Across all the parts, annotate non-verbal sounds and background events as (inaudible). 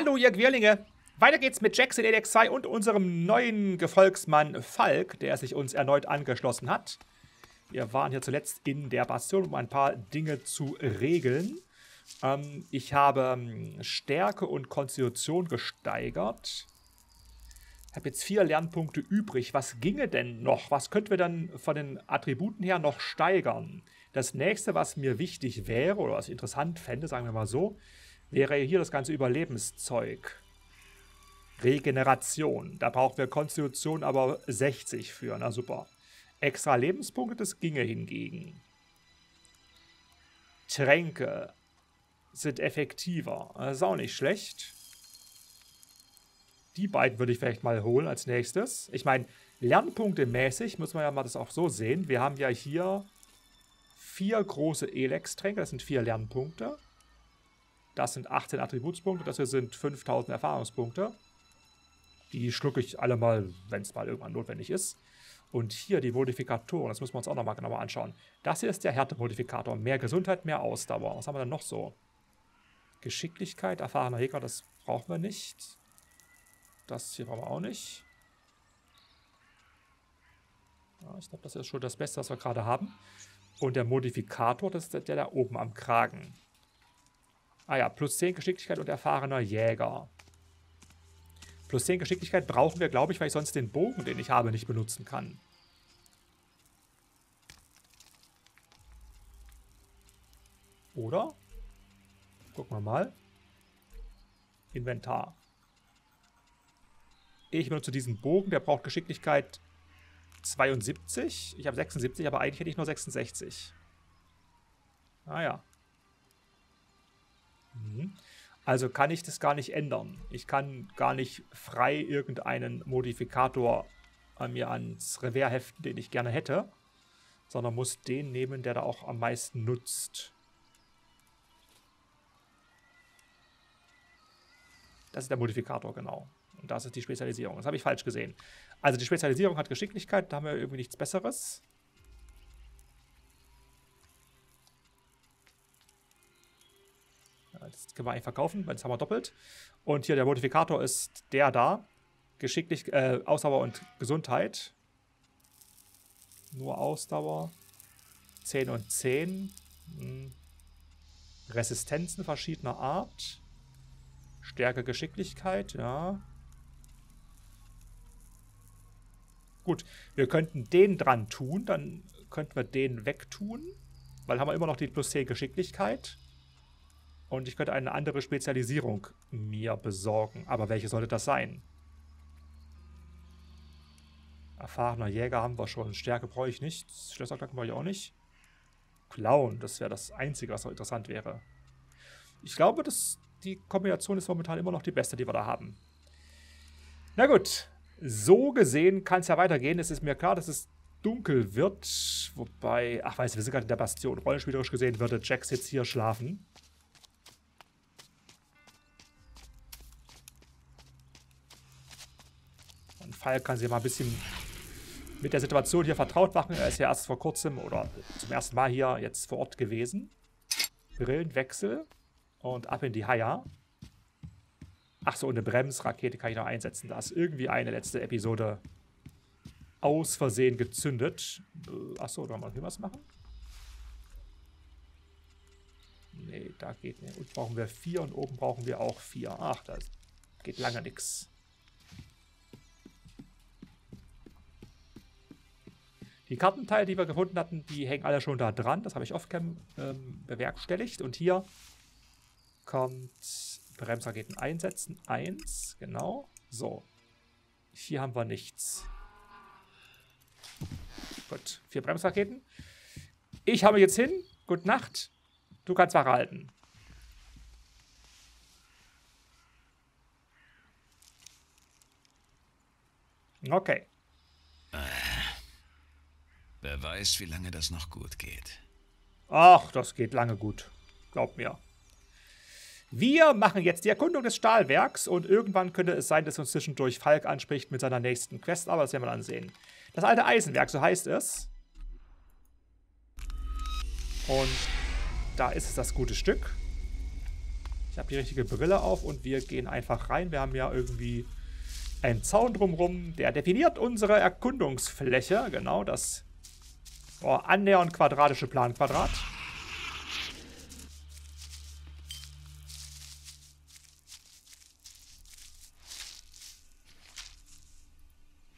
Hallo, ihr Querlinge! Weiter geht's mit Jackson LX2 und unserem neuen Gefolgsmann Falk, der sich uns erneut angeschlossen hat. Wir waren hier zuletzt in der Bastion, um ein paar Dinge zu regeln. Ähm, ich habe ähm, Stärke und Konstitution gesteigert. Ich habe jetzt vier Lernpunkte übrig. Was ginge denn noch? Was könnten wir dann von den Attributen her noch steigern? Das nächste, was mir wichtig wäre, oder was ich interessant fände, sagen wir mal so, wäre hier das ganze Überlebenszeug. Regeneration. Da brauchen wir Konstitution aber 60 für. Na super. Extra Lebenspunkte, das ginge hingegen. Tränke sind effektiver. Das ist auch nicht schlecht. Die beiden würde ich vielleicht mal holen als nächstes. Ich meine, Lernpunkte mäßig muss man ja mal das auch so sehen. Wir haben ja hier vier große Elex-Tränke. Das sind vier Lernpunkte. Das sind 18 Attributspunkte. Das hier sind 5000 Erfahrungspunkte. Die schlucke ich alle mal, wenn es mal irgendwann notwendig ist. Und hier die Modifikatoren, das müssen wir uns auch nochmal genauer anschauen. Das hier ist der Härtemodifikator. Mehr Gesundheit, mehr Ausdauer. Was haben wir denn noch so? Geschicklichkeit, erfahrener Jäger, das brauchen wir nicht. Das hier brauchen wir auch nicht. Ja, ich glaube, das ist schon das Beste, was wir gerade haben. Und der Modifikator, das ist der, der da oben am Kragen. Ah ja, plus 10 Geschicklichkeit und erfahrener Jäger. Plus 10 Geschicklichkeit brauchen wir, glaube ich, weil ich sonst den Bogen, den ich habe, nicht benutzen kann. Oder? Gucken wir mal. Inventar. Ich benutze diesen Bogen, der braucht Geschicklichkeit 72. Ich habe 76, aber eigentlich hätte ich nur 66. Ah ja. Mhm. Also kann ich das gar nicht ändern. Ich kann gar nicht frei irgendeinen Modifikator an mir ans Revers heften, den ich gerne hätte, sondern muss den nehmen, der da auch am meisten nutzt. Das ist der Modifikator, genau. Und das ist die Spezialisierung. Das habe ich falsch gesehen. Also die Spezialisierung hat Geschicklichkeit, da haben wir irgendwie nichts Besseres. Das können wir eigentlich verkaufen, weil das haben wir doppelt. Und hier der Modifikator ist der da. Geschicklich, äh, Ausdauer und Gesundheit. Nur Ausdauer. 10 und 10. Hm. Resistenzen verschiedener Art. Stärke, Geschicklichkeit, ja. Gut, wir könnten den dran tun, dann könnten wir den wegtun, weil haben wir immer noch die plus 10 Geschicklichkeit. Und ich könnte eine andere Spezialisierung mir besorgen. Aber welche sollte das sein? Erfahrener Jäger haben wir schon. Stärke brauche ich nicht. Schlösserknacken brauche ich auch nicht. Clown, das wäre das Einzige, was noch interessant wäre. Ich glaube, dass die Kombination ist momentan immer noch die beste, die wir da haben. Na gut, so gesehen kann es ja weitergehen. Es ist mir klar, dass es dunkel wird. Wobei, ach weiß, wir sind gerade in der Bastion. Rollenspielerisch gesehen würde Jax jetzt hier schlafen. Fall kann sich mal ein bisschen mit der Situation hier vertraut machen. Er ist ja erst vor kurzem oder zum ersten Mal hier jetzt vor Ort gewesen. Brillenwechsel und ab in die Haya. Achso, und eine Bremsrakete kann ich noch einsetzen. Da ist irgendwie eine letzte Episode aus Versehen gezündet. Äh, Achso, wollen wir hier was machen? Nee, da geht nicht. Und brauchen wir vier und oben brauchen wir auch vier. Ach, da geht lange nichts. Die Kartenteile, die wir gefunden hatten, die hängen alle schon da dran. Das habe ich off-cam ähm, bewerkstelligt. Und hier kommt Bremsraketen einsetzen. Eins, genau. So. Hier haben wir nichts. Gut, vier Bremsraketen. Ich habe jetzt hin. Gute Nacht. Du kannst Wache halten. Okay. Wer weiß, wie lange das noch gut geht. Ach, das geht lange gut. Glaub mir. Wir machen jetzt die Erkundung des Stahlwerks und irgendwann könnte es sein, dass uns zwischendurch Falk anspricht mit seiner nächsten Quest, aber das werden wir dann sehen. Das alte Eisenwerk, so heißt es. Und da ist es das gute Stück. Ich habe die richtige Brille auf und wir gehen einfach rein. Wir haben ja irgendwie einen Zaun drumherum, der definiert unsere Erkundungsfläche. Genau, das oh, annähernd quadratische Planquadrat.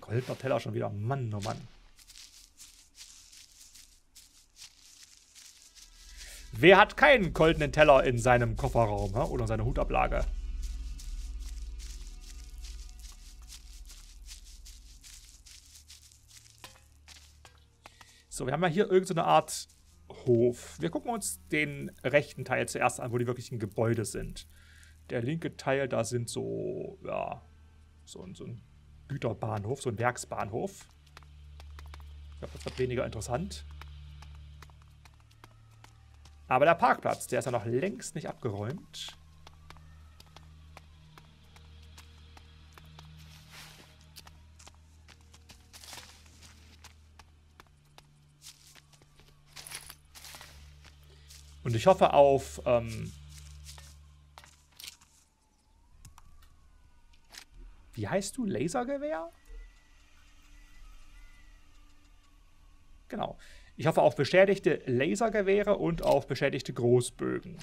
Goldener Teller schon wieder. Mann, oh Mann. Wer hat keinen goldenen Teller in seinem Kofferraum oder seiner Hutablage? So, wir haben ja hier irgendeine Art Hof. Wir gucken uns den rechten Teil zuerst an, wo die wirklichen Gebäude sind. Der linke Teil, da sind so, ja, so, so ein Güterbahnhof, so ein Werksbahnhof. Ich glaube, das wird weniger interessant. Aber der Parkplatz, der ist ja noch längst nicht abgeräumt. Und ich hoffe auf ähm, Wie heißt du? Lasergewehr? Genau. Ich hoffe auf beschädigte Lasergewehre und auf beschädigte Großbögen.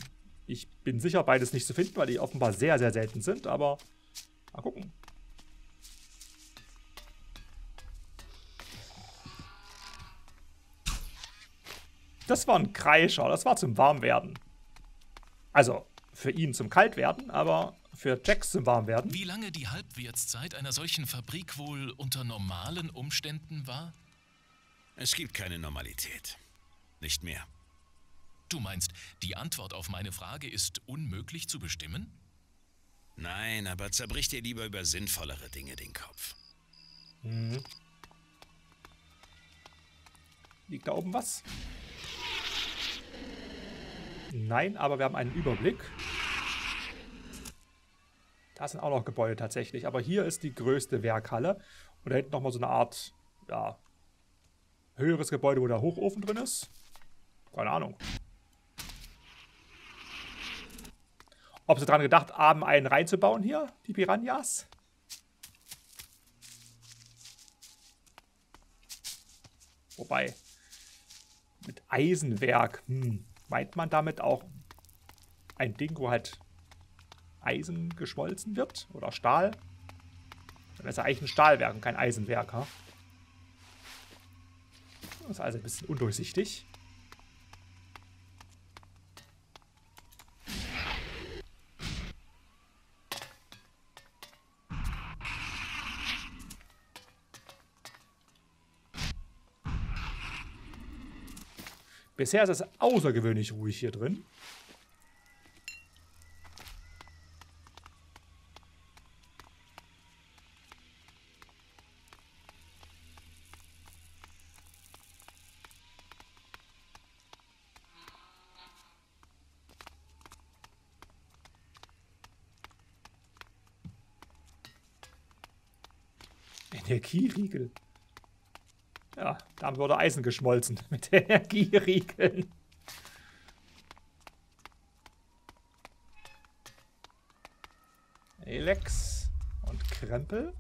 Ich bin sicher, beides nicht zu finden, weil die offenbar sehr, sehr selten sind, aber mal gucken. Das war ein Kreischer, das war zum Warmwerden. Also, für ihn zum Kaltwerden, aber für Jacks zum Warmwerden. Wie lange die Halbwertszeit einer solchen Fabrik wohl unter normalen Umständen war? Es gibt keine Normalität. Nicht mehr. Du meinst, die Antwort auf meine Frage ist unmöglich zu bestimmen? Nein, aber zerbrich dir lieber über sinnvollere Dinge den Kopf. Mhm. Liegt da oben was? Nein, aber wir haben einen Überblick. Da sind auch noch Gebäude tatsächlich. Aber hier ist die größte Werkhalle. Und da hinten nochmal so eine Art, ja, höheres Gebäude, wo der Hochofen drin ist. Keine Ahnung. Ob sie daran gedacht haben, einen reinzubauen hier, die Piranhas? Wobei, mit Eisenwerk, hm, meint man damit auch ein Ding, wo halt Eisen geschmolzen wird? Oder Stahl? Dann ist ja eigentlich ein Stahlwerk und kein Eisenwerk? Das ist also ein bisschen undurchsichtig. Bisher ist es außergewöhnlich ruhig hier drin. Energieriegel. Da wurde Eisen geschmolzen (laughs) mit Energieriegeln. Elex und Krempel.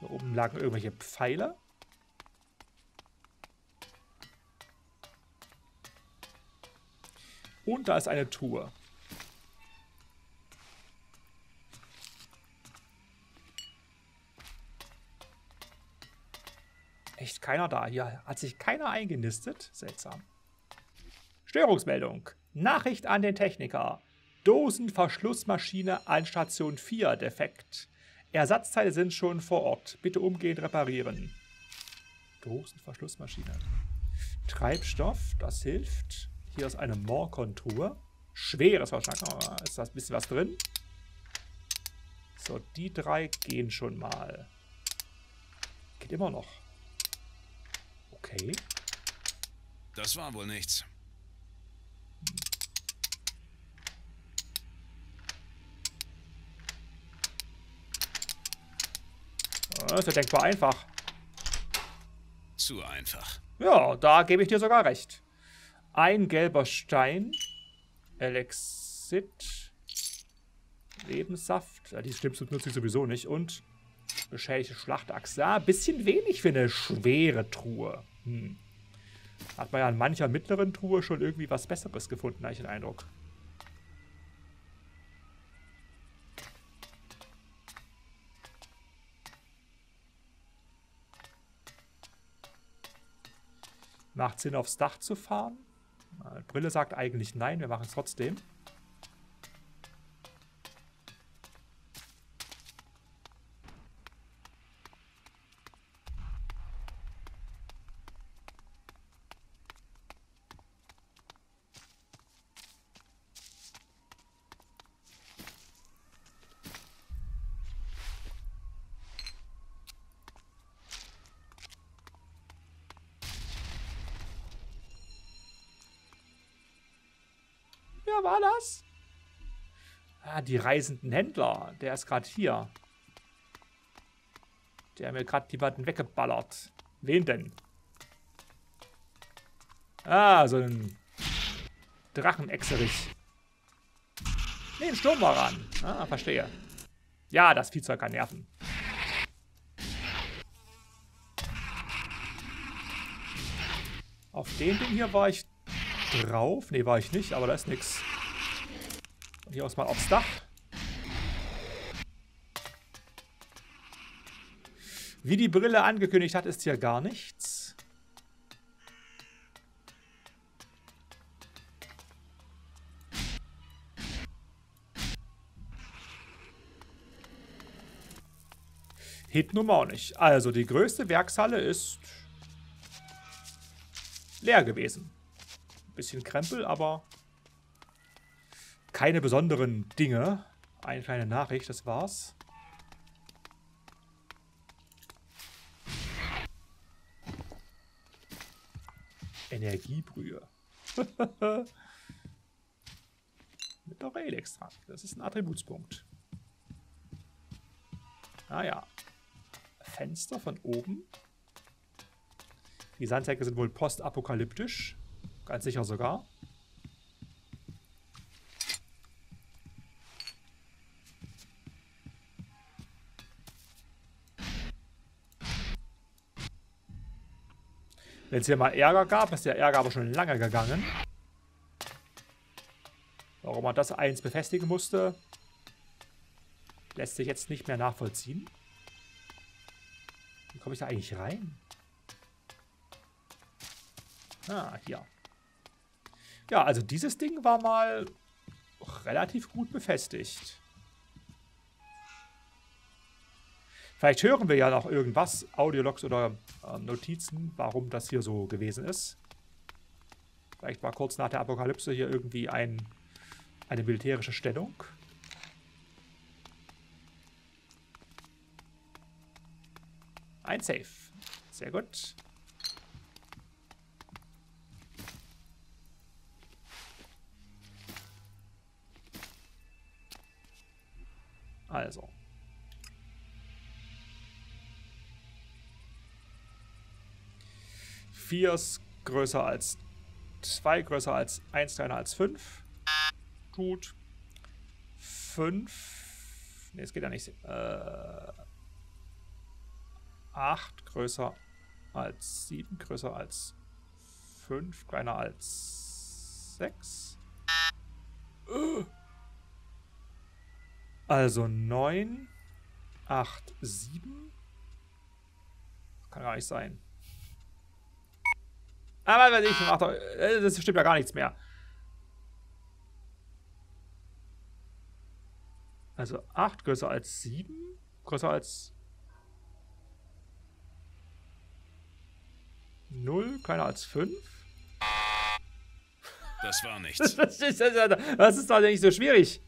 Hier oben lagen irgendwelche Pfeile. Und da ist eine Tour. Echt keiner da. Hier hat sich keiner eingenistet. Seltsam. Störungsmeldung. Nachricht an den Techniker. Dosenverschlussmaschine an Station 4 defekt. Ersatzteile sind schon vor Ort. Bitte umgehend reparieren. Dosenverschlussmaschine. Treibstoff, das hilft. Hier ist eine Moorkontur. Schweres wahrscheinlich. Ist da ein bisschen was drin? So, die drei gehen schon mal. Geht immer noch. Okay. Das war wohl nichts. Das ist ja denkbar einfach. Zu einfach. Ja, da gebe ich dir sogar recht. Ein gelber Stein. Elexit. Lebenssaft. Ja, die Schnipsel nutze ich sowieso nicht. Und beschädigte Schlachtachse. Ja, bisschen wenig für eine schwere Truhe. Hm. Hat man ja in mancher mittleren Truhe schon irgendwie was Besseres gefunden, habe ich den Eindruck. Macht Sinn, aufs Dach zu fahren? Brille sagt eigentlich nein, wir machen es trotzdem. Die reisenden Händler. Der ist gerade hier. Der hat mir gerade jemanden weggeballert. Wen denn? Ah, so ein Drachenexerich. Nee, ein Sturm war ran. Ah, verstehe. Ja, das Viehzeug kann nerven. Auf dem Ding hier war ich drauf. Ne, war ich nicht, aber da ist nichts. Hier aus mal aufs Dach. Wie die Brille angekündigt hat, ist hier gar nichts. Hinten auch nicht. Also, die größte Werkshalle ist leer gewesen. Bisschen Krempel, aber keine besonderen Dinge. Eine kleine Nachricht, das war's. Energiebrühe. (laughs) Mit Dorelextrakt. Das ist ein Attributspunkt. Ah ja. Fenster von oben. Die Sandsäcke sind wohl postapokalyptisch. Ganz sicher sogar. Wenn es hier mal Ärger gab, ist der Ärger aber schon lange gegangen. Warum man das eins befestigen musste, lässt sich jetzt nicht mehr nachvollziehen. Wie komme ich da eigentlich rein? Ah, hier. Ja, also dieses Ding war mal relativ gut befestigt. Vielleicht hören wir ja noch irgendwas, Audiologs oder äh, Notizen, warum das hier so gewesen ist. Vielleicht war kurz nach der Apokalypse hier irgendwie ein, eine militärische Stellung. Ein Safe. Sehr gut. Also. Vier ist größer als zwei, größer als eins, kleiner als fünf. Gut. Fünf. Ne, es geht ja nicht. Äh, acht größer als sieben, größer als fünf, kleiner als sechs. Uh. Also 9, 8, 7. Kann gar nicht sein. Aber ich mach doch, äh, das stimmt ja gar nichts mehr. Also 8 größer als 7, größer als 0, kleiner als 5. Das war (laughs) nichts. das, ist, das ist doch nicht so schwierig.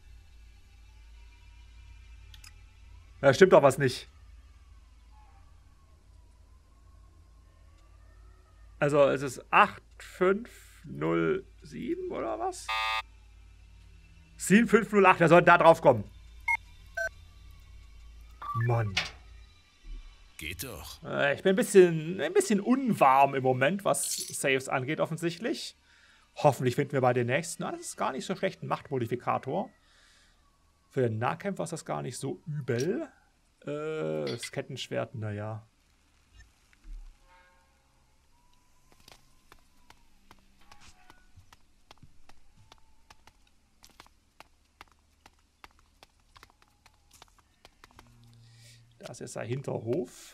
Da stimmt doch was nicht. Also es ist 8507 oder was? 7508, der sollte da drauf kommen. Mann. Geht doch. Äh, ich bin ein bisschen, ein bisschen unwarm im Moment, was Saves angeht, offensichtlich. Hoffentlich finden wir bei den nächsten. Ah, das ist gar nicht so schlecht, ein Machtmodifikator. Für den Nahkämpfer ist das gar nicht so übel. Äh, das Kettenschwert, naja. Das ist der Hinterhof.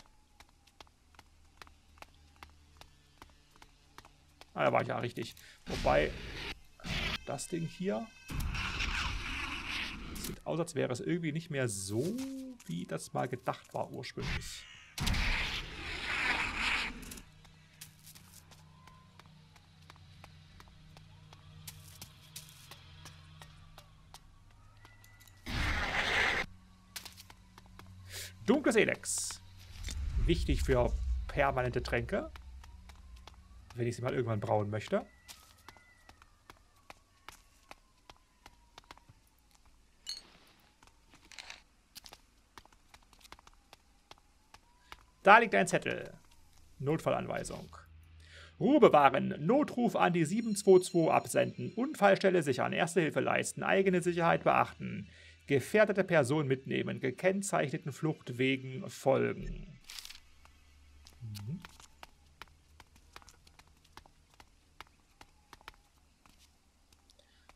Ah, da war ich ja richtig. Wobei, das Ding hier sieht aus, als wäre es irgendwie nicht mehr so, wie das mal gedacht war ursprünglich. Dunkles Elex. Wichtig für permanente Tränke. Wenn ich sie mal irgendwann brauen möchte. Da liegt ein Zettel. Notfallanweisung. Ruhe bewahren, Notruf an die 722 absenden, Unfallstelle sichern, Erste Hilfe leisten, eigene Sicherheit beachten, gefährdete Person mitnehmen, gekennzeichneten Fluchtwegen folgen. Mhm.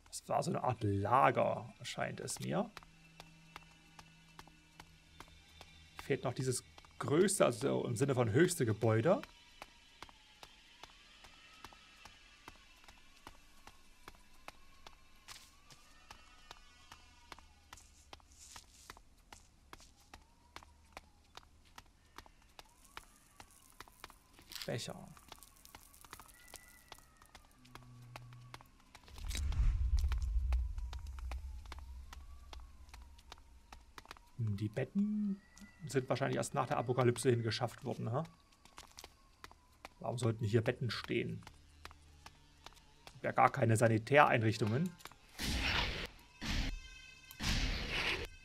Das war so eine Art Lager, scheint es mir. Fehlt noch dieses größte, also im Sinne von höchste Gebäude. Hm, die Betten sind wahrscheinlich erst nach der Apokalypse hingeschafft worden. Ha? Warum sollten hier Betten stehen? Ja, gar keine Sanitäreinrichtungen.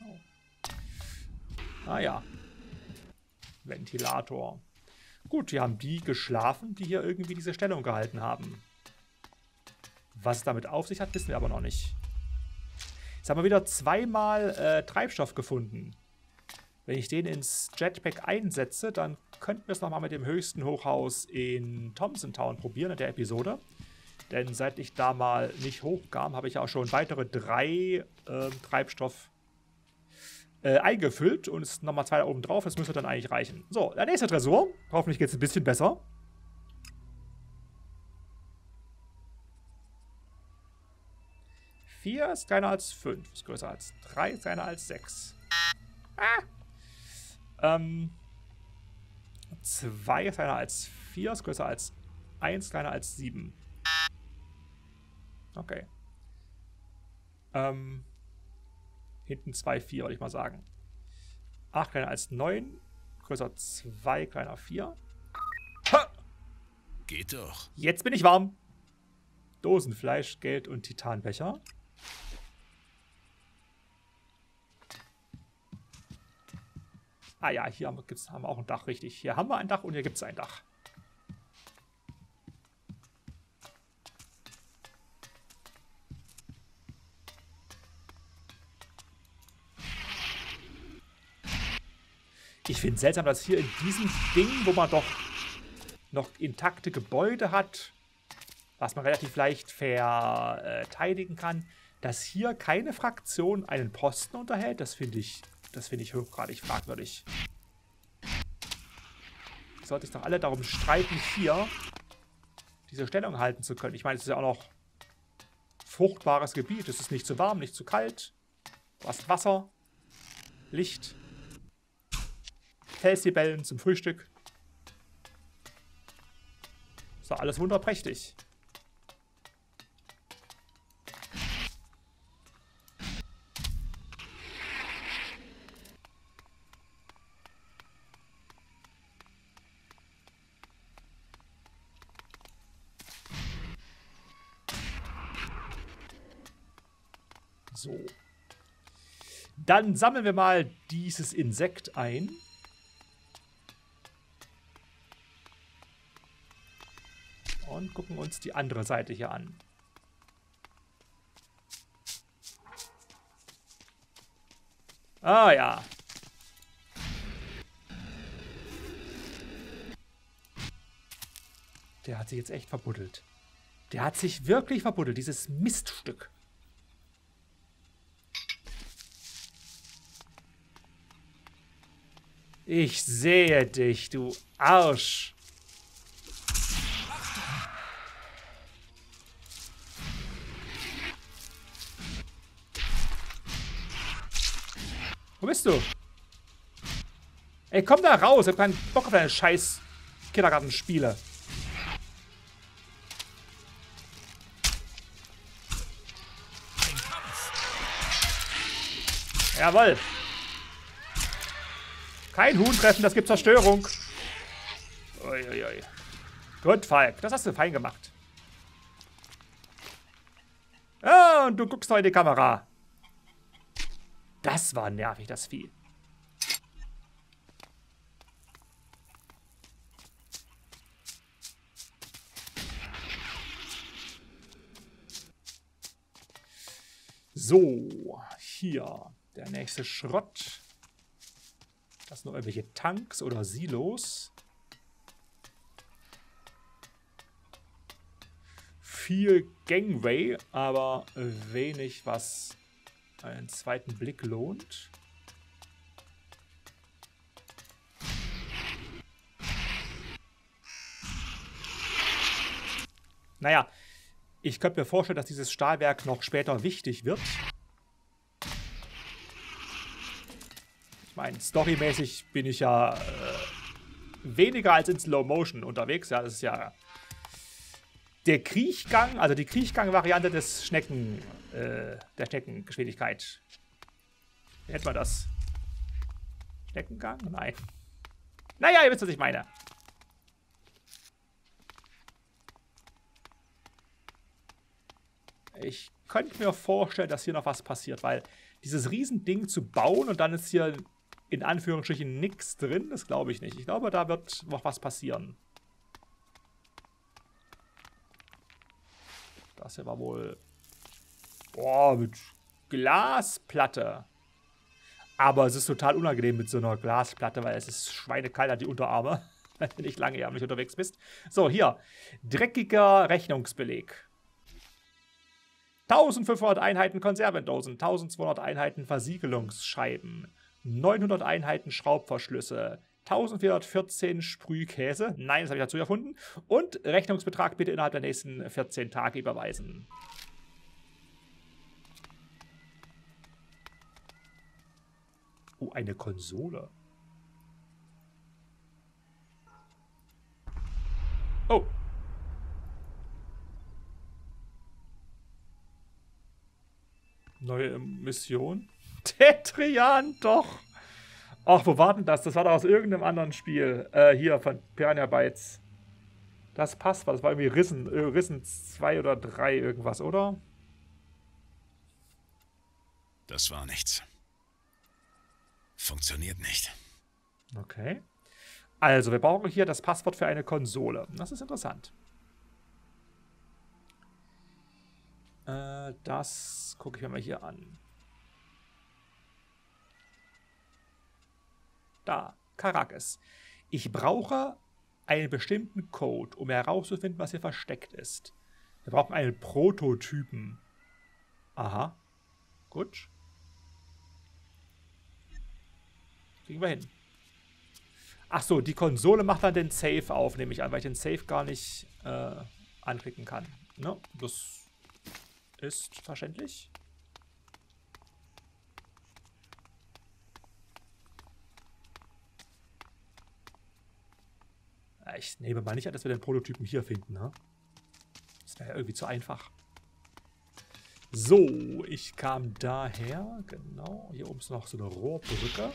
Oh. Ah ja. Ventilator. Gut, hier haben die geschlafen, die hier irgendwie diese Stellung gehalten haben. Was es damit auf sich hat, wissen wir aber noch nicht. Jetzt haben wir wieder zweimal äh, Treibstoff gefunden. Wenn ich den ins Jetpack einsetze, dann könnten wir es nochmal mit dem höchsten Hochhaus in Thompson Town probieren in der Episode. Denn seit ich da mal nicht hochkam, habe ich auch schon weitere drei äh, Treibstoff äh, eingefüllt und es nochmal zwei da oben drauf. Das müsste dann eigentlich reichen. So, der nächste Tresor. Hoffentlich geht es ein bisschen besser. Vier ist kleiner als fünf, ist größer als drei, ist kleiner als sechs. Ah! Ähm, 2 ist kleiner als 4, ist größer als 1, kleiner als 7. Okay. Ähm, hinten 2, 4, würde ich mal sagen. 8 kleiner als 9, größer 2, kleiner 4. Ha! Geht doch. Jetzt bin ich warm. Dosenfleisch, Geld und Titanbecher. Ah ja, hier haben, gibt's, haben wir auch ein Dach, richtig. Hier haben wir ein Dach und hier gibt es ein Dach. Ich finde es seltsam, dass hier in diesem Ding, wo man doch noch intakte Gebäude hat, was man relativ leicht verteidigen kann, dass hier keine Fraktion einen Posten unterhält. Das finde ich das ich hochgradig fragwürdig. Sollte sich doch alle darum streiten, hier diese Stellung halten zu können. Ich meine, es ist ja auch noch fruchtbares Gebiet. Es ist nicht zu warm, nicht zu kalt. Du hast Wasser, Licht, Felslibellen zum Frühstück. So, alles wunderprächtig. So. Dann sammeln wir mal dieses Insekt ein. und gucken uns die andere Seite hier an. Ah ja. Der hat sich jetzt echt verbuddelt. Der hat sich wirklich verbuddelt, dieses Miststück. Ich sehe dich, du Arsch. Bist du? Ey, komm da raus. Ich hab keinen Bock auf deine scheiß Kindergartenspiele. Jawoll. Kein Huhn treffen, das gibt Zerstörung. Uiuiui. Gut, Falk. Das hast du fein gemacht. Ah, und du guckst noch in die Kamera. Das war nervig, das Vieh. So, hier der nächste Schrott. Das sind noch irgendwelche Tanks oder Silos. Viel Gangway, aber wenig, was einen zweiten Blick lohnt. Naja, ich könnte mir vorstellen, dass dieses Stahlwerk noch später wichtig wird. Ich meine, storymäßig bin ich ja äh, weniger als in Slow Motion unterwegs. Ja, das ist ja der Kriechgang, also die Kriechgang-Variante des Schnecken, äh, der Schneckengeschwindigkeit. Wie nennt man das? Schneckengang? Nein. Naja, ihr wisst, was ich meine. Ich könnte mir vorstellen, dass hier noch was passiert, weil dieses Riesending zu bauen und dann ist hier in Anführungsstrichen nichts drin, das glaube ich nicht. Ich glaube, da wird noch was passieren. Das hier war wohl... Boah, mit Glasplatte. Aber es ist total unangenehm mit so einer Glasplatte, weil es ist schweinekalt an die Unterarme, (laughs) wenn du nicht lange ärmlich unterwegs bist. So, hier. Dreckiger Rechnungsbeleg. 1500 Einheiten Konservendosen, 1200 Einheiten Versiegelungsscheiben, 900 Einheiten Schraubverschlüsse, 1414 Sprühkäse. Nein, das habe ich dazu erfunden. Und Rechnungsbetrag bitte innerhalb der nächsten 14 Tage überweisen. Oh, eine Konsole. Oh. Neue Mission. (laughs) Tetrian, doch. Ach, wo war denn das? Das war doch aus irgendeinem anderen Spiel. Äh, hier von Piranha Bytes. Das passt, das war irgendwie Rissen, äh, Rissen 2 oder 3 irgendwas, oder? Das war nichts. Funktioniert nicht. Okay. Also, wir brauchen hier das Passwort für eine Konsole. Das ist interessant. Äh, das gucke ich mir mal hier an. Da, Caracas. Ich brauche einen bestimmten Code, um herauszufinden, was hier versteckt ist. Wir brauchen einen Prototypen. Aha. Gut. Kriegen wir hin. Ach so, die Konsole macht dann den Safe auf, nehme ich an, weil ich den Safe gar nicht äh, anklicken kann. Ne? Das ist verständlich. Ich nehme mal nicht an, dass wir den Prototypen hier finden. Ne? Das wäre ja irgendwie zu einfach. So, ich kam daher. Genau, hier oben ist noch so eine Rohrbrücke.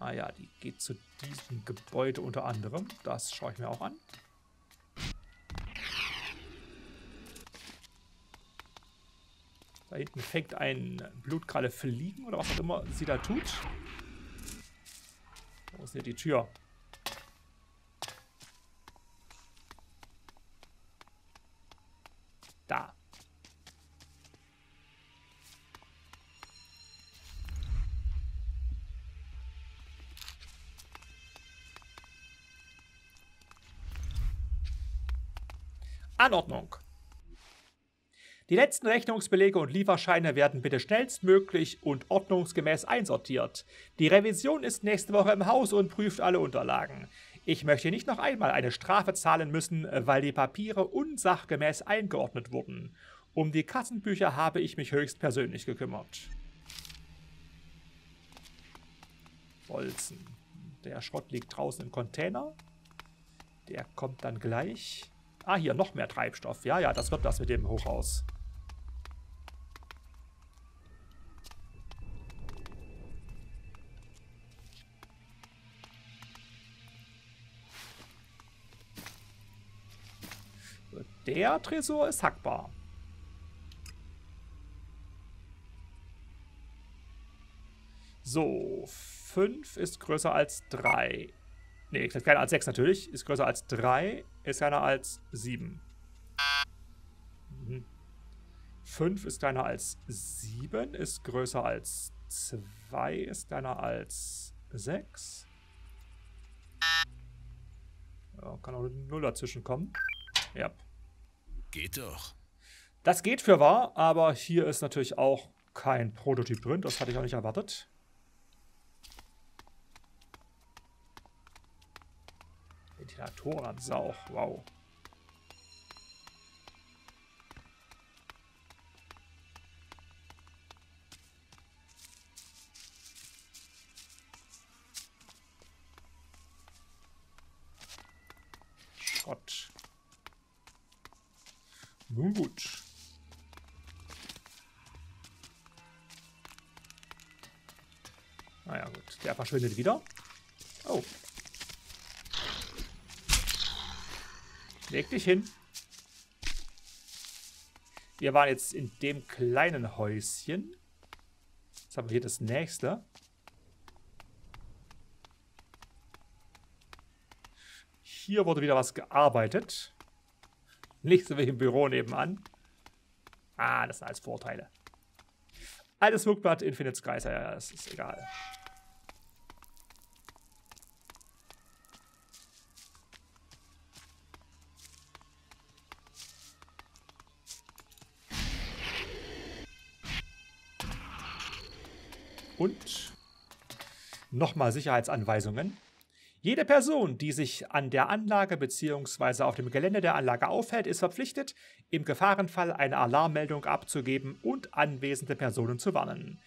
Ah ja, die geht zu diesem Gebäude unter anderem. Das schaue ich mir auch an. Da hinten fängt ein Blut gerade fliegen oder was auch immer sie da tut. Wo ist denn die Tür? Da. Anordnung. Die letzten Rechnungsbelege und Lieferscheine werden bitte schnellstmöglich und ordnungsgemäß einsortiert. Die Revision ist nächste Woche im Haus und prüft alle Unterlagen. Ich möchte nicht noch einmal eine Strafe zahlen müssen, weil die Papiere unsachgemäß eingeordnet wurden. Um die Kassenbücher habe ich mich höchstpersönlich gekümmert. Bolzen. Der Schrott liegt draußen im Container. Der kommt dann gleich. Ah, hier noch mehr Treibstoff. Ja, ja, das wird das mit dem Hochhaus. Der Tresor ist hackbar. So, 5 ist größer als 3. Ne, ist kleiner als 6 natürlich. Ist größer als 3, ist kleiner als 7. 5 ist kleiner als 7, ist größer als 2, ist kleiner als 6. Ja, kann auch eine 0 dazwischen kommen. Ja. Geht doch. Das geht für wahr, aber hier ist natürlich auch kein Prototyp drin. Das hatte ich auch nicht erwartet. Ventilatoren-Sauch, wow. Verschwindet wieder. Oh. Leg dich hin. Wir waren jetzt in dem kleinen Häuschen. Jetzt haben wir hier das nächste. Hier wurde wieder was gearbeitet. Nicht so wie im Büro nebenan. Ah, das sind alles Vorteile. Altes Rückblatt, Infinite Skies, ja, das ist egal. Und nochmal Sicherheitsanweisungen. Jede Person, die sich an der Anlage bzw. auf dem Gelände der Anlage aufhält, ist verpflichtet, im Gefahrenfall eine Alarmmeldung abzugeben und anwesende Personen zu warnen.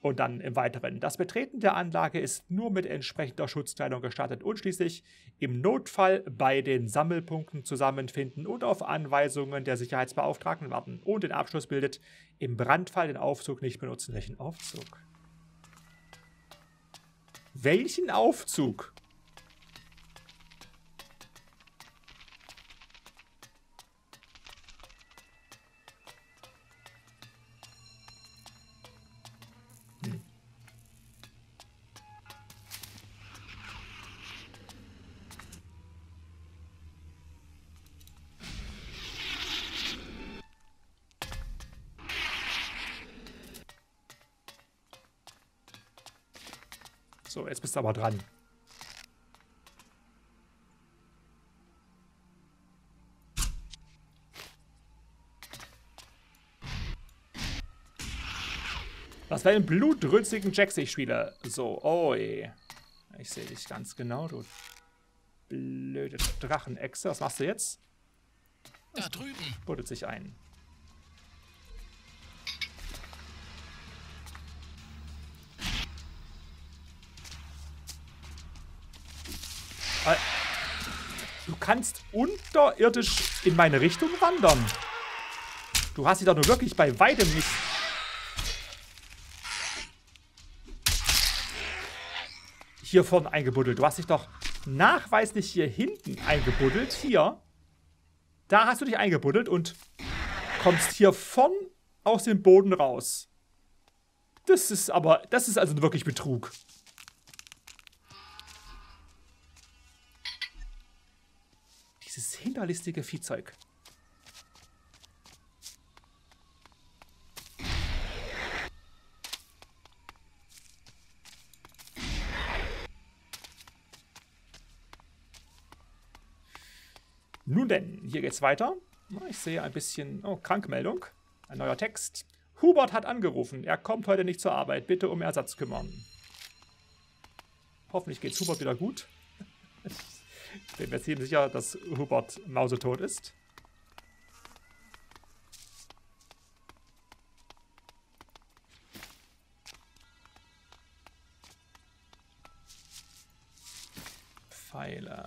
Und dann im Weiteren, das Betreten der Anlage ist nur mit entsprechender Schutzkleidung gestattet und schließlich im Notfall bei den Sammelpunkten zusammenfinden und auf Anweisungen der Sicherheitsbeauftragten warten. Und den Abschluss bildet im Brandfall den Aufzug nicht benutzen. Welchen Aufzug? Welchen Aufzug? Bist aber dran. Was für einen blutrünstigen Jax ich spiele. So, oh je. Ich sehe dich ganz genau, du blöde Drachenechse. Was machst du jetzt? Da drüben. Buddelt sich ein. Kannst unterirdisch in meine Richtung wandern. Du hast dich doch nur wirklich bei weitem nicht... Hier vorne eingebuddelt. Du hast dich doch nachweislich hier hinten eingebuddelt. Hier. Da hast du dich eingebuddelt und kommst hier von aus dem Boden raus. Das ist aber... Das ist also wirklich Betrug. Dieses hinterlistige Viehzeug. Nun denn, hier geht's weiter. Ich sehe ein bisschen. Oh, Krankmeldung. Ein neuer Text. Hubert hat angerufen. Er kommt heute nicht zur Arbeit. Bitte um Ersatz kümmern. Hoffentlich geht's Hubert wieder gut. (laughs) Ich bin mir ziemlich sicher, dass Hubert mausetot ist. Pfeile.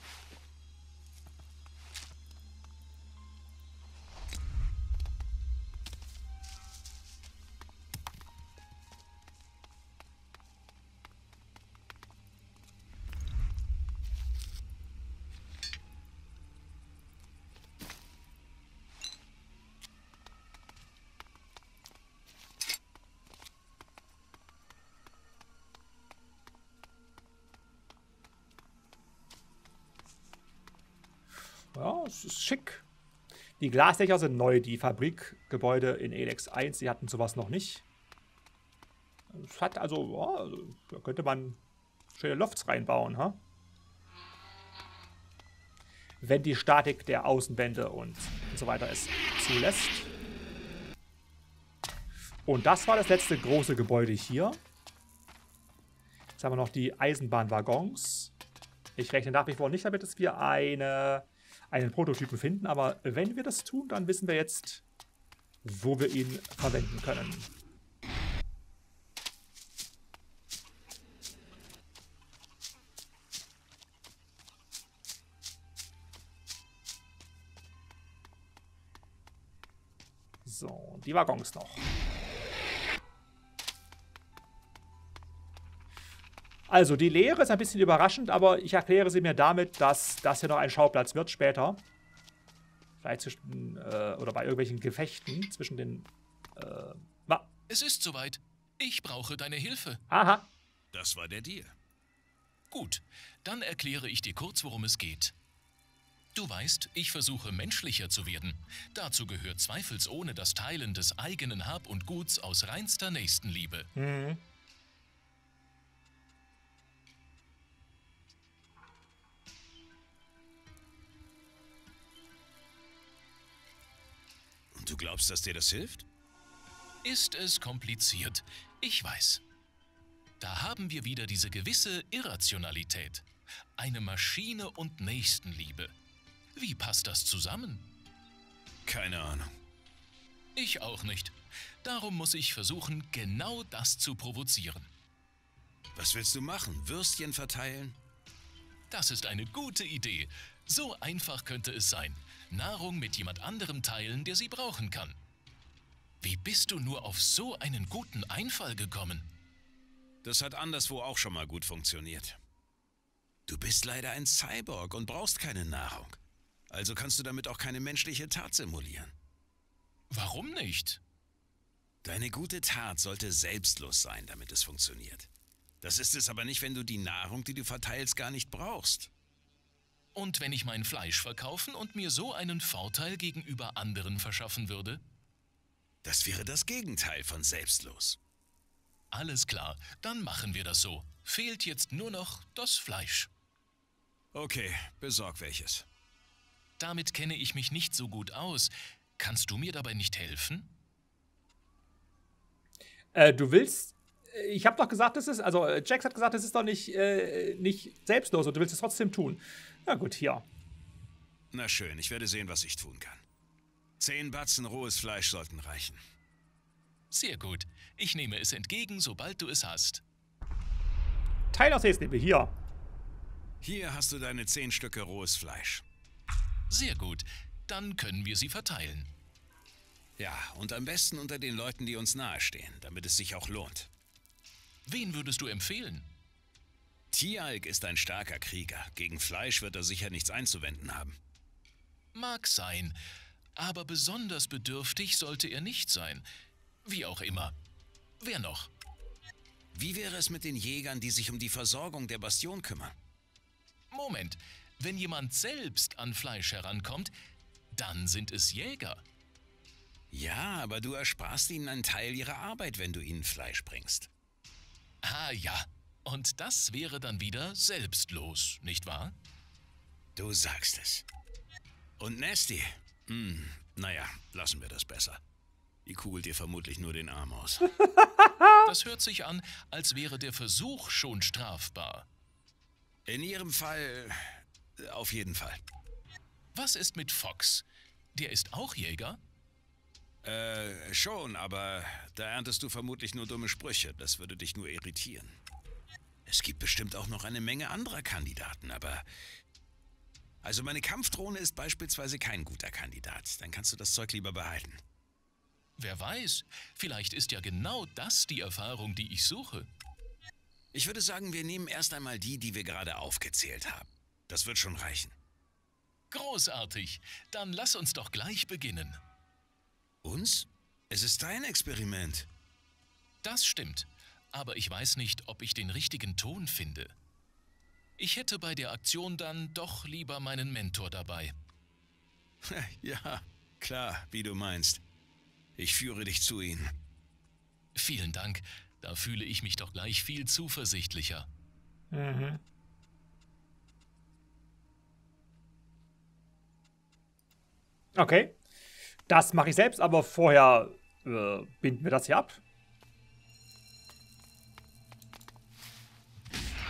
Die Glasdächer sind neu. Die Fabrikgebäude in Elex 1, die hatten sowas noch nicht. Es hat also, ja, also, da könnte man schöne Lofts reinbauen, ha? Wenn die Statik der Außenwände und, und so weiter es zulässt. Und das war das letzte große Gebäude hier. Jetzt haben wir noch die Eisenbahnwaggons. Ich rechne nach wie vor nicht damit, dass wir eine einen Prototypen finden, aber wenn wir das tun, dann wissen wir jetzt, wo wir ihn verwenden können. So, die Waggons noch. Also, die Lehre ist ein bisschen überraschend, aber ich erkläre sie mir damit, dass das hier noch ein Schauplatz wird später. Vielleicht zwischen, äh, oder bei irgendwelchen Gefechten zwischen den, äh, na. Es ist soweit. Ich brauche deine Hilfe. Aha. Das war der Deal. Gut, dann erkläre ich dir kurz, worum es geht. Du weißt, ich versuche menschlicher zu werden. Dazu gehört zweifelsohne das Teilen des eigenen Hab und Guts aus reinster Nächstenliebe. Mhm. Du glaubst, dass dir das hilft? Ist es kompliziert? Ich weiß. Da haben wir wieder diese gewisse Irrationalität. Eine Maschine und Nächstenliebe. Wie passt das zusammen? Keine Ahnung. Ich auch nicht. Darum muss ich versuchen, genau das zu provozieren. Was willst du machen? Würstchen verteilen? Das ist eine gute Idee. So einfach könnte es sein. Nahrung mit jemand anderem teilen, der sie brauchen kann. Wie bist du nur auf so einen guten Einfall gekommen? Das hat anderswo auch schon mal gut funktioniert. Du bist leider ein Cyborg und brauchst keine Nahrung. Also kannst du damit auch keine menschliche Tat simulieren. Warum nicht? Deine gute Tat sollte selbstlos sein, damit es funktioniert. Das ist es aber nicht, wenn du die Nahrung, die du verteilst, gar nicht brauchst. Und wenn ich mein Fleisch verkaufen und mir so einen Vorteil gegenüber anderen verschaffen würde? Das wäre das Gegenteil von selbstlos. Alles klar, dann machen wir das so. Fehlt jetzt nur noch das Fleisch. Okay, besorg welches. Damit kenne ich mich nicht so gut aus. Kannst du mir dabei nicht helfen? Äh, du willst. Ich habe doch gesagt, das ist. Also, äh, Jax hat gesagt, das ist doch nicht, äh, nicht selbstlos und du willst es trotzdem tun. Na gut, hier. Na schön, ich werde sehen, was ich tun kann. Zehn Batzen rohes Fleisch sollten reichen. Sehr gut. Ich nehme es entgegen, sobald du es hast. Teil aus Nächstenliebe, hier. Hier hast du deine zehn Stücke rohes Fleisch. Sehr gut. Dann können wir sie verteilen. Ja, und am besten unter den Leuten, die uns nahestehen, damit es sich auch lohnt. Wen würdest du empfehlen? Tialk ist ein starker Krieger. Gegen Fleisch wird er sicher nichts einzuwenden haben. Mag sein, aber besonders bedürftig sollte er nicht sein. Wie auch immer. Wer noch? Wie wäre es mit den Jägern, die sich um die Versorgung der Bastion kümmern? Moment, wenn jemand selbst an Fleisch herankommt, dann sind es Jäger. Ja, aber du ersparst ihnen einen Teil ihrer Arbeit, wenn du ihnen Fleisch bringst. Ah ja, und das wäre dann wieder selbstlos, nicht wahr? Du sagst es. Und Nasty, hm, Naja, lassen wir das besser. Die kugelt dir vermutlich nur den Arm aus. (laughs) Das hört sich an, als wäre der Versuch schon strafbar. In ihrem Fall auf jeden Fall. Was ist mit Fox? Der ist auch Jäger? Äh, schon, aber da erntest du vermutlich nur dumme Sprüche. Das würde dich nur irritieren. Es gibt bestimmt auch noch eine Menge anderer Kandidaten, aber... Also meine Kampfdrohne ist beispielsweise kein guter Kandidat. Dann kannst du das Zeug lieber behalten. Wer weiß, vielleicht ist ja genau das die Erfahrung, die ich suche. Ich würde sagen, wir nehmen erst einmal die, die wir gerade aufgezählt haben. Das wird schon reichen. Großartig. Dann lass uns doch gleich beginnen. Uns? Es ist dein Experiment. Das stimmt. Aber ich weiß nicht, ob ich den richtigen Ton finde. Ich hätte bei der Aktion dann doch lieber meinen Mentor dabei. (laughs) Ja, klar, wie du meinst. Ich führe dich zu ihnen. Vielen Dank. Da fühle ich mich doch gleich viel zuversichtlicher. Mhm. Okay. Das mache ich selbst, aber vorher äh, binden wir das hier ab.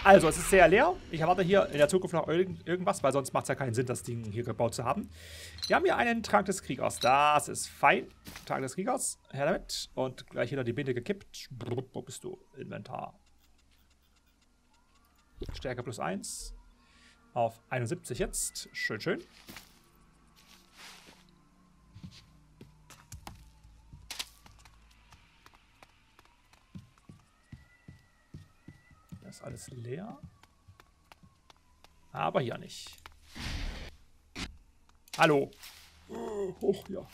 Also, es ist sehr leer. Ich erwarte hier in der Zukunft noch irgend irgendwas, weil sonst macht es ja keinen Sinn, das Ding hier gebaut zu haben. Wir haben hier einen Trank des Kriegers. Das ist fein. Trank des Kriegers. Her damit. Und gleich hinter die Binde gekippt. Brr, wo bist du? Inventar. Stärke plus 1. Auf 71 jetzt. Schön, schön. Ist alles leer. Aber hier nicht. Hallo. Oh, hoch, ja.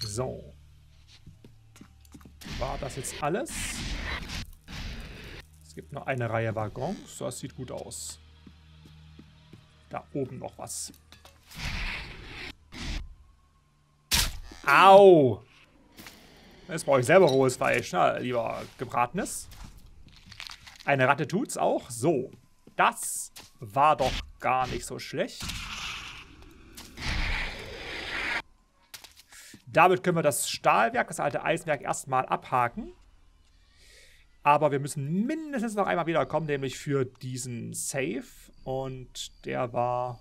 So. War das jetzt alles? Es gibt noch eine Reihe Waggons. Das sieht gut aus. Da oben noch was. Au! Jetzt brauche ich selber rohes Fleisch, na, lieber gebratenes. Eine Ratte tut's auch. So, das war doch gar nicht so schlecht. Damit können wir das Stahlwerk, das alte Eisenwerk, erstmal abhaken. Aber wir müssen mindestens noch einmal wiederkommen, nämlich für diesen Save. Und der war...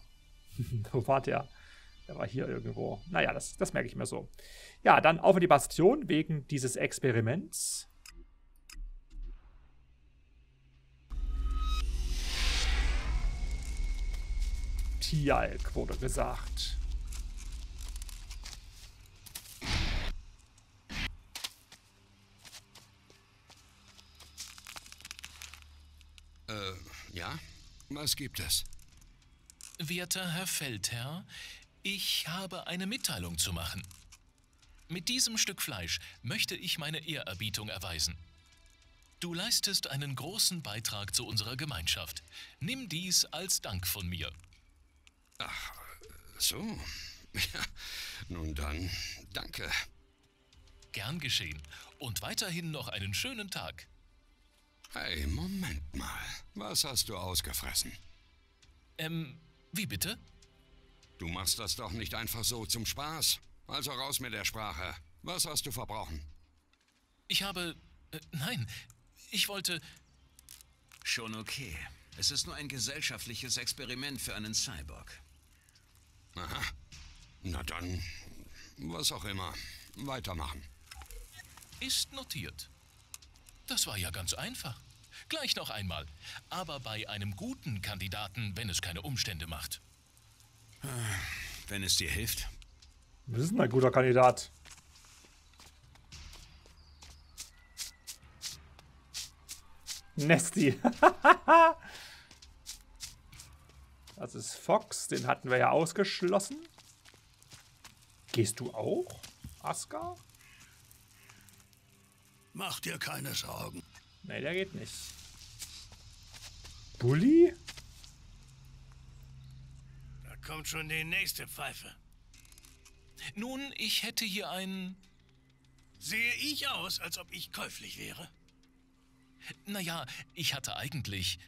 (laughs) Wo war der? Der war hier irgendwo. Naja, das, das merke ich mir so. Ja, dann auf in die Bastion wegen dieses Experiments. Tialk wurde gesagt. Äh, ja? Was gibt es? Werter Herr Feldherr, ich habe eine Mitteilung zu machen. Mit diesem Stück Fleisch möchte ich meine Ehrerbietung erweisen. Du leistest einen großen Beitrag zu unserer Gemeinschaft. Nimm dies als Dank von mir. Ach, so. (laughs) Ja, nun dann, danke. Gern geschehen. Und weiterhin noch einen schönen Tag. Hey, Moment mal. Was hast du ausgefressen? Ähm, wie bitte? Du machst das doch nicht einfach so zum Spaß. Also raus mit der Sprache. Was hast du verbrochen? Ich habe. Äh, nein, ich wollte. Schon okay. Es ist nur ein gesellschaftliches Experiment für einen Cyborg. Aha. Na dann, was auch immer. Weitermachen. Ist notiert. Das war ja ganz einfach. Gleich noch einmal. Aber bei einem guten Kandidaten, wenn es keine Umstände macht. Wenn es dir hilft. Wir sind ein guter Kandidat. Nesty. (laughs) das ist Fox, den hatten wir ja ausgeschlossen. Gehst du auch, Aska? Mach dir keine Sorgen. Nee, der geht nicht. Bully? Da kommt schon die nächste Pfeife. Nun, ich hätte hier ein. Sehe ich aus, als ob ich käuflich wäre? Naja, ich hatte eigentlich.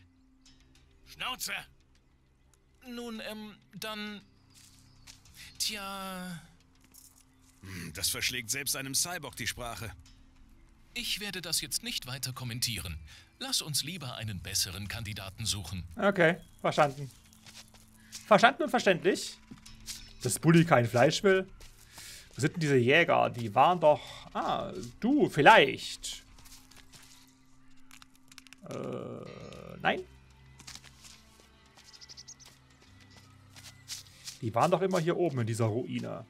Schnauze! Nun, ähm, dann. Tja. Hm, Das verschlägt selbst einem Cyborg die Sprache. Ich werde das jetzt nicht weiter kommentieren. Lass uns lieber einen besseren Kandidaten suchen. Okay, verstanden. Verstanden und verständlich. Dass Bully kein Fleisch will. Wo sind denn diese Jäger? Die waren doch... Ah, du, vielleicht. Äh, nein? Die waren doch immer hier oben in dieser Ruine.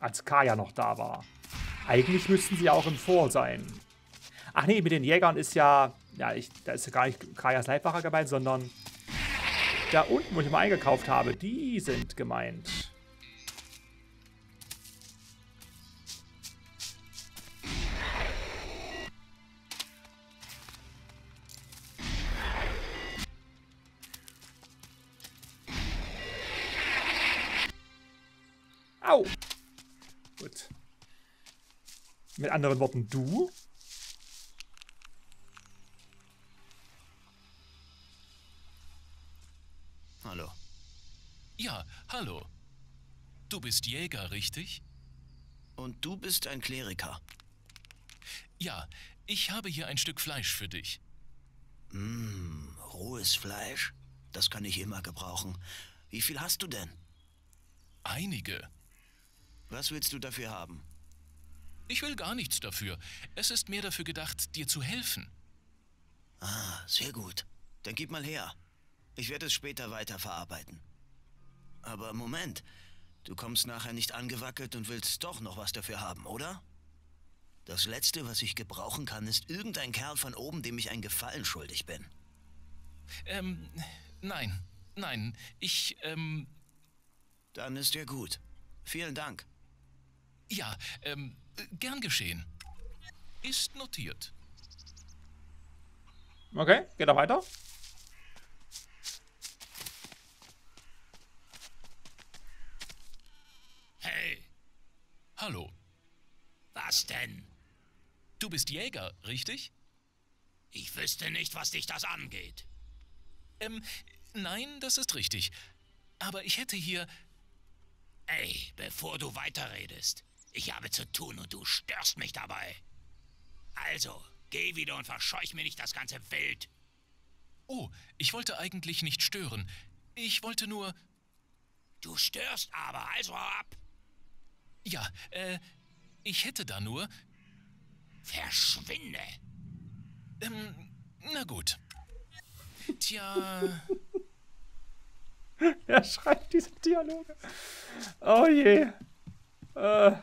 Als Kaya noch da war. Eigentlich müssten sie auch im Vor sein. Ach nee, mit den Jägern ist ja... Ja, ich, da ist ja gar nicht Kajas Leibwache gemeint, sondern... Da unten, wo ich mal eingekauft habe, die sind gemeint. Au! Gut. Mit anderen Worten, du? Hallo. Ja, hallo. Du bist Jäger, richtig? Und du bist ein Kleriker. Ja, ich habe hier ein Stück Fleisch für dich. Rohes Fleisch? Das kann ich immer gebrauchen. Wie viel hast du denn? Einige. Was willst du dafür haben? Ich will gar nichts dafür. Es ist mehr dafür gedacht, dir zu helfen. Ah, sehr gut. Dann gib mal her. Ich werde es später weiterverarbeiten. Aber Moment. Du kommst nachher nicht angewackelt und willst doch noch was dafür haben, oder? Das Letzte, was ich gebrauchen kann, ist irgendein Kerl von oben, dem ich einen Gefallen schuldig bin. Ähm, nein, nein, ich, ähm, Dann ist ja gut. Vielen Dank. Ja, ähm, gern geschehen. Ist notiert. Okay, geht er weiter? Hey, Hallo. was denn? Du bist Jäger, richtig? Ich wüsste nicht, was dich das angeht. Ähm, nein, das ist richtig. Aber ich hätte hier. Ey, bevor du weiterredest. Ich habe zu tun und du störst mich dabei. Also, geh wieder und verscheuch mir nicht das ganze Wild. Oh, ich wollte eigentlich nicht stören. Ich wollte nur. Du störst aber, also hau ab. Ja, äh, ich hätte da nur. Verschwinde. Ähm, na gut. Tja. (laughs) Er schreibt diese Dialoge. Oh je. Äh.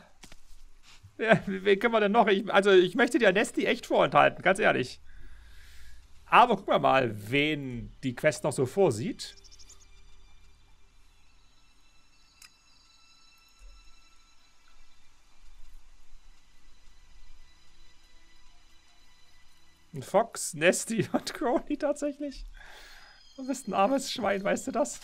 Ja, wen können wir denn noch? Ich, also, ich möchte dir Nesty echt vorenthalten, ganz ehrlich. Aber gucken wir mal, wen die Quest noch so vorsieht. Ein Fox, Nesty (laughs) und Crowley tatsächlich. Du bist ein armes Schwein, weißt du das?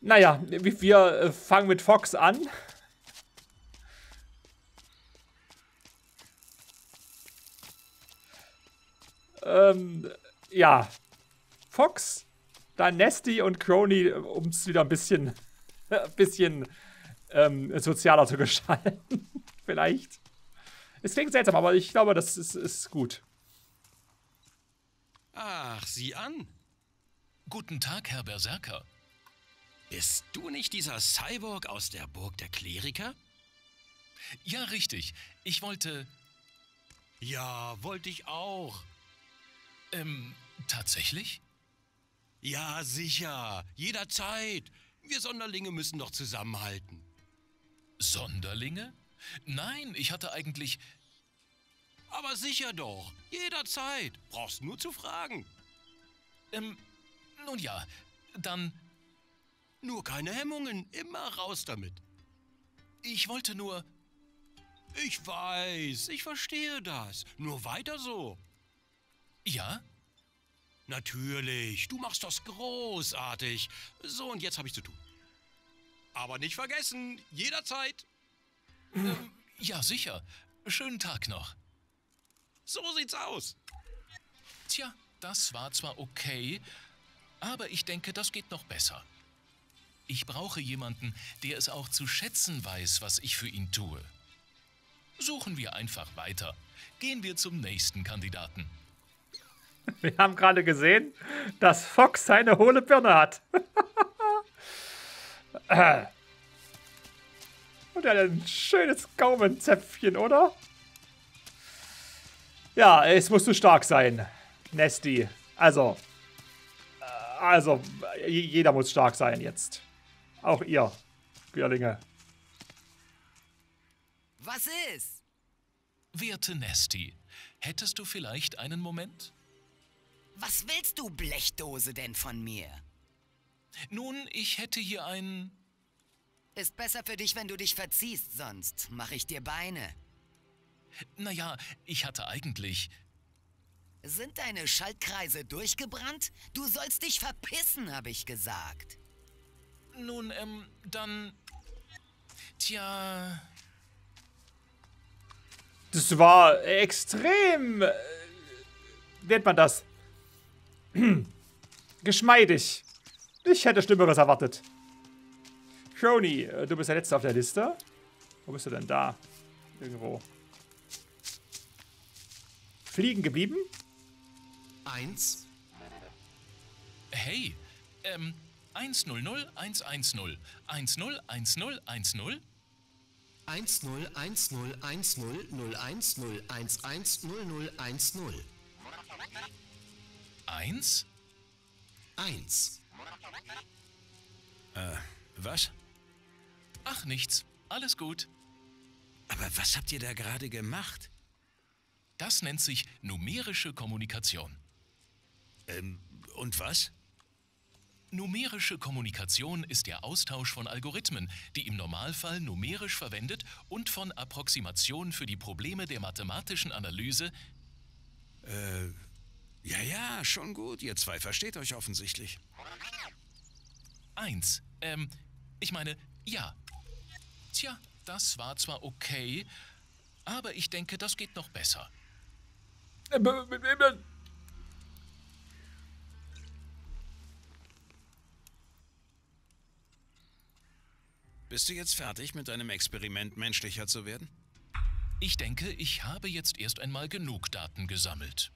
Naja, wir äh, fangen mit Fox an. Ähm, ja. Fox, dann Nesty und Crony, um es wieder ein bisschen, (laughs) ein bisschen ähm, sozialer zu (laughs) gestalten. Vielleicht. Es klingt seltsam, aber ich glaube, das ist, ist gut. Ach, sieh an. Guten Tag, Herr Berserker. Bist du nicht dieser Cyborg aus der Burg der Kleriker? Ja, richtig. Ich wollte. Ja, wollte ich auch. Ähm, tatsächlich? Ja, sicher. Jederzeit. Wir Sonderlinge müssen doch zusammenhalten. Sonderlinge? Nein, ich hatte eigentlich. Aber sicher doch. Jederzeit. Brauchst nur zu fragen. Ähm, nun ja, dann. Nur keine Hemmungen. Immer raus damit. Ich wollte nur. Ich weiß. Ich verstehe das. Nur weiter so. Ja? Natürlich. Du machst das großartig. So, und jetzt habe ich zu tun. Aber nicht vergessen, jederzeit. Ähm, ja, sicher. Schönen Tag noch. So sieht's aus. Tja, das war zwar okay, aber ich denke, das geht noch besser. Ich brauche jemanden, der es auch zu schätzen weiß, was ich für ihn tue. Suchen wir einfach weiter. Gehen wir zum nächsten Kandidaten. (laughs) Wir haben gerade gesehen, dass Fox seine hohle Birne hat. (laughs) Und er hat ein schönes Gaumenzäpfchen, oder? Ja, es musst du stark sein, Nesty. Also, äh, also, jeder muss stark sein jetzt. Auch ihr, Girlinge. Was ist? Werte Nesty, hättest du vielleicht einen Moment? Was willst du, Blechdose, denn von mir? Nun, ich hätte hier ein... Ist besser für dich, wenn du dich verziehst, sonst mache ich dir Beine. Naja, ich hatte eigentlich... Sind deine Schaltkreise durchgebrannt? Du sollst dich verpissen, habe ich gesagt. Nun, ähm, dann... Tja... Das war extrem... Äh, nennt man das? (clears throat) Geschmeidig. Ich hätte Schlimmeres erwartet. Crony, äh, du bist der Letzte auf der Liste. Wo bist du denn da? Irgendwo. Fliegen geblieben? Eins. Hey, ähm, 100 110 10 10 10 10 10 10 010 11 0010 1? 1. Äh, was? Ach, nichts. Alles gut. Aber was habt ihr da gerade gemacht? Das nennt sich numerische Kommunikation. Ähm, und was? Numerische Kommunikation ist der Austausch von Algorithmen, die im Normalfall numerisch verwendet und von Approximation für die Probleme der mathematischen Analyse. Äh, ja, ja, schon gut. Ihr zwei versteht euch offensichtlich. Eins. Ähm, ich meine, ja. Tja, das war zwar okay, aber ich denke, das geht noch besser. Bist du jetzt fertig mit deinem Experiment, menschlicher zu werden? Ich denke, ich habe jetzt erst einmal genug Daten gesammelt.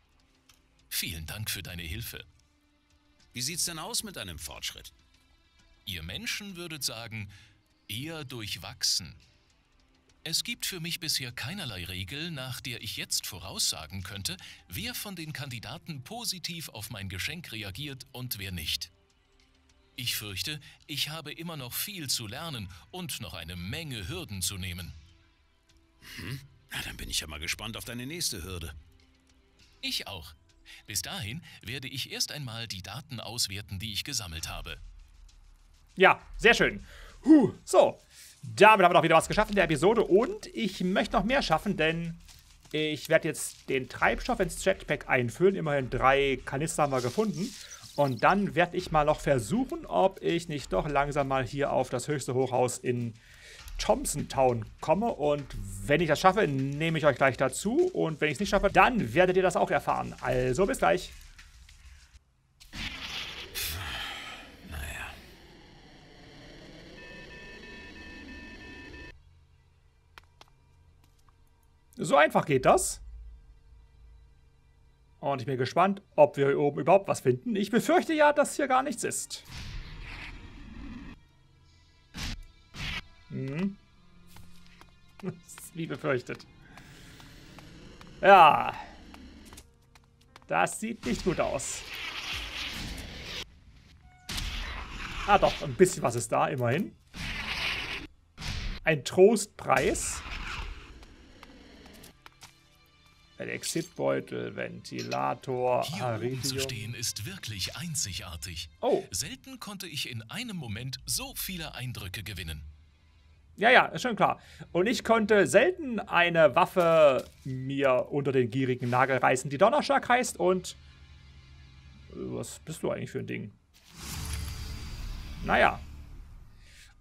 Vielen Dank für deine Hilfe. Wie sieht's denn aus mit deinem Fortschritt? Ihr Menschen würdet sagen, eher durchwachsen. Es gibt für mich bisher keinerlei Regel, nach der ich jetzt voraussagen könnte, wer von den Kandidaten positiv auf mein Geschenk reagiert und wer nicht. Ich fürchte, ich habe immer noch viel zu lernen und noch eine Menge Hürden zu nehmen. Hm? Na, dann bin ich ja mal gespannt auf deine nächste Hürde. Ich auch. Bis dahin werde ich erst einmal die Daten auswerten, die ich gesammelt habe. Ja, sehr schön. Huh, so, damit haben wir noch wieder was geschafft in der Episode und ich möchte noch mehr schaffen, denn ich werde jetzt den Treibstoff ins Jetpack einfüllen. Immerhin drei Kanister haben wir gefunden. Und dann werde ich mal noch versuchen, ob ich nicht doch langsam mal hier auf das höchste Hochhaus in Thompson Town komme. Und wenn ich das schaffe, nehme ich euch gleich dazu. Und wenn ich es nicht schaffe, dann werdet ihr das auch erfahren. Also bis gleich. So einfach geht das. Und ich bin gespannt, ob wir hier oben überhaupt was finden. Ich befürchte ja, dass hier gar nichts ist. Hm. (laughs) Wie befürchtet. Ja. Das sieht nicht gut aus. Ah doch, ein bisschen was ist da, immerhin. Ein Trostpreis. Ein Exitbeutel, Ventilator, Hier oben zu Aridium. stehen ist wirklich einzigartig. Oh. Selten konnte ich in einem Moment so viele Eindrücke gewinnen. Ja, ja, ist schon klar. Und ich konnte selten eine Waffe mir unter den gierigen Nagel reißen, die Donnerschlag heißt und. Was bist du eigentlich für ein Ding? Naja.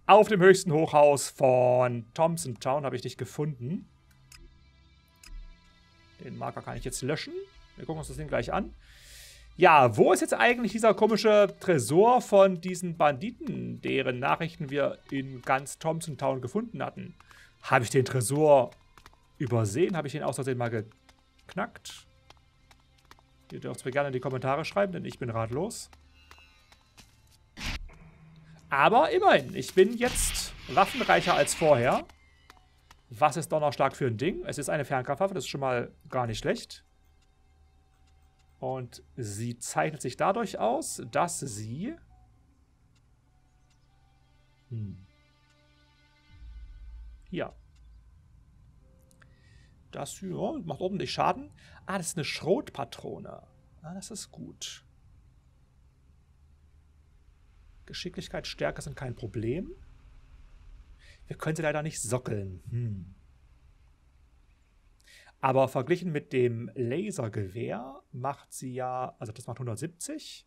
Auf dem höchsten Hochhaus von Thompson Town habe ich dich gefunden. Den Marker kann ich jetzt löschen. Wir gucken uns das Ding gleich an. Ja, wo ist jetzt eigentlich dieser komische Tresor von diesen Banditen, deren Nachrichten wir in ganz Thompson Town gefunden hatten? Habe ich den Tresor übersehen? Habe ich den außerdem mal geknackt? Ihr dürft mir gerne in die Kommentare schreiben, denn ich bin ratlos. Aber immerhin, ich bin jetzt waffenreicher als vorher. Was ist Donnerstark für ein Ding? Es ist eine Fernkampfwaffe, das ist schon mal gar nicht schlecht. Und sie zeichnet sich dadurch aus, dass sie... Hm. Hier. Das hier macht ordentlich Schaden. Ah, das ist eine Schrotpatrone. Ah, das ist gut. Geschicklichkeit, Stärke sind kein Problem. Wir können sie leider nicht sockeln. Hm. Aber verglichen mit dem Lasergewehr macht sie ja, also das macht 170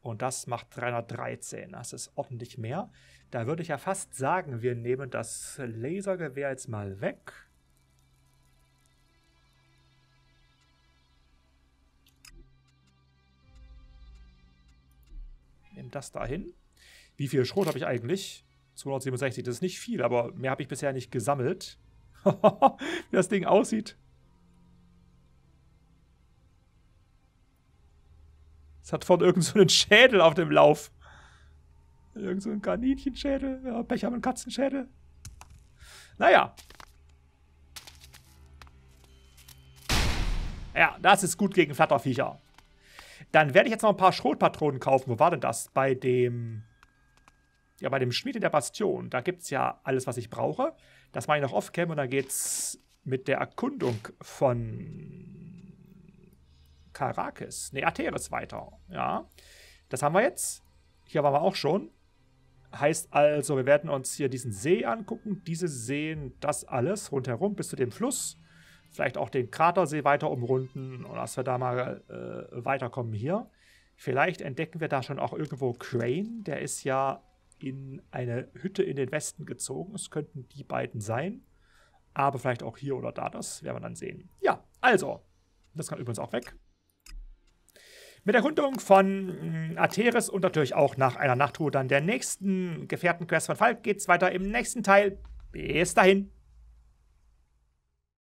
und das macht 313. Das ist ordentlich mehr. Da würde ich ja fast sagen, wir nehmen das Lasergewehr jetzt mal weg. Nehmen das dahin. Wie viel Schrot habe ich eigentlich? 267, das ist nicht viel, aber mehr habe ich bisher nicht gesammelt. (laughs) Wie das Ding aussieht. Es hat vorne irgend so Schädel auf dem Lauf. Irgend so ein Kaninchenschädel. Ja, Pech haben einen Katzenschädel. Naja. Ja, das ist gut gegen Flatterviecher. Dann werde ich jetzt noch ein paar Schrotpatronen kaufen. Wo war denn das? Bei dem... Ja, bei dem Schmied in der Bastion. Da gibt es ja alles, was ich brauche. Das mache ich noch off-cam und dann geht's mit der Erkundung von Karakis, ne, Ateris weiter. Ja, das haben wir jetzt. Hier waren wir auch schon. Heißt also, wir werden uns hier diesen See angucken. Diese Seen, das alles rundherum bis zu dem Fluss. Vielleicht auch den Kratersee weiter umrunden und dass wir da mal äh, weiterkommen hier. Vielleicht entdecken wir da schon auch irgendwo Crane. Der ist ja in eine Hütte in den Westen gezogen. Es könnten die beiden sein. Aber vielleicht auch hier oder da. Das werden wir dann sehen. Ja, also. Das kann übrigens auch weg. Mit der Erkundung von mm, Ateris und natürlich auch nach einer Nachtruhe dann der nächsten Gefährtenquest von Falk geht es weiter im nächsten Teil. Bis dahin.